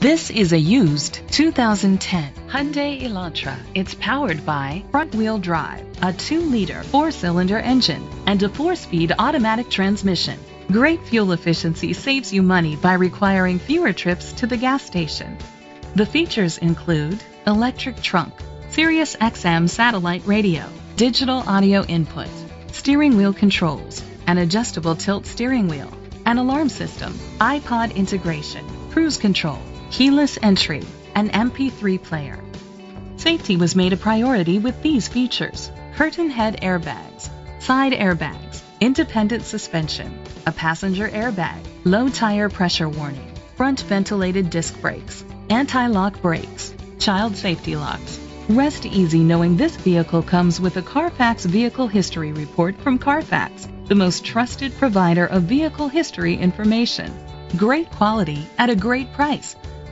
This is a used 2010 Hyundai Elantra. It's powered by front-wheel drive, a 2-liter 4-cylinder engine, and a 4-speed automatic transmission. Great fuel efficiency saves you money by requiring fewer trips to the gas station. The features include electric trunk, Sirius XM satellite radio, digital audio input, steering wheel controls, an adjustable tilt steering wheel, an alarm system, iPod integration, cruise control, keyless entry, an MP3 player. Safety was made a priority with these features. Curtain head airbags, side airbags, independent suspension, a passenger airbag, low tire pressure warning, front ventilated disc brakes, anti-lock brakes, child safety locks. Rest easy knowing this vehicle comes with a Carfax Vehicle History Report from Carfax, the most trusted provider of vehicle history information. Great quality at a great price.